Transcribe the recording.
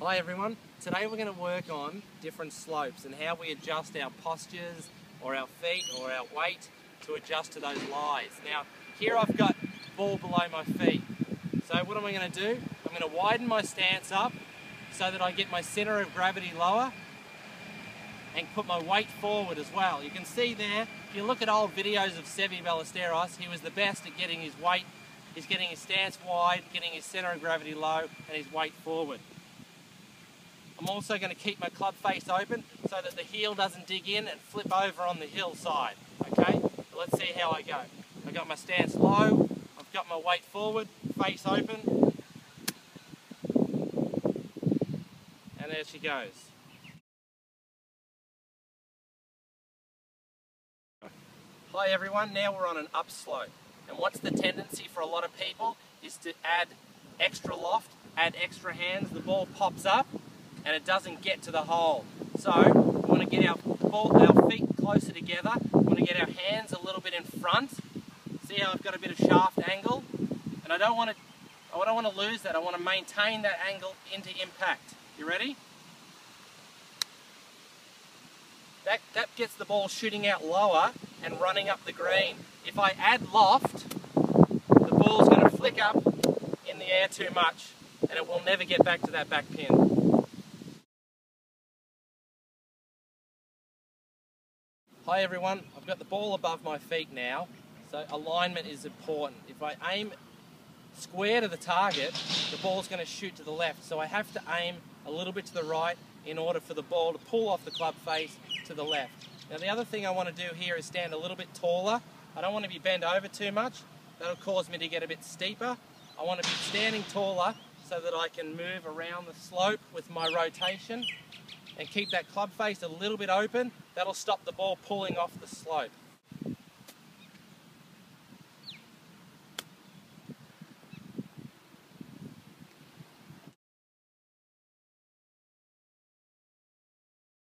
Hi everyone. Today we're going to work on different slopes and how we adjust our postures or our feet or our weight to adjust to those lies. Now here I've got ball below my feet. So what am I going to do? I'm going to widen my stance up so that I get my center of gravity lower and put my weight forward as well. You can see there, if you look at old videos of Seve Ballesteros, he was the best at getting his weight, he's getting his stance wide, getting his center of gravity low and his weight forward. I'm also going to keep my club face open so that the heel doesn't dig in and flip over on the hillside. Okay, let's see how I go. I've got my stance low, I've got my weight forward, face open, and there she goes. Hi everyone, now we're on an upslope. And what's the tendency for a lot of people is to add extra loft, add extra hands, the ball pops up and it doesn't get to the hole. So we want to get our, our feet closer together, we want to get our hands a little bit in front. See how I've got a bit of shaft angle? And I don't want to I don't want to lose that, I want to maintain that angle into impact. You ready? That, that gets the ball shooting out lower and running up the green. If I add loft, the ball's going to flick up in the air too much and it will never get back to that back pin. Hi everyone, I've got the ball above my feet now, so alignment is important. If I aim square to the target, the ball's going to shoot to the left, so I have to aim a little bit to the right in order for the ball to pull off the club face to the left. Now the other thing I want to do here is stand a little bit taller. I don't want to be bent over too much. That'll cause me to get a bit steeper. I want to be standing taller so that I can move around the slope with my rotation and keep that club face a little bit open. That'll stop the ball pulling off the slope.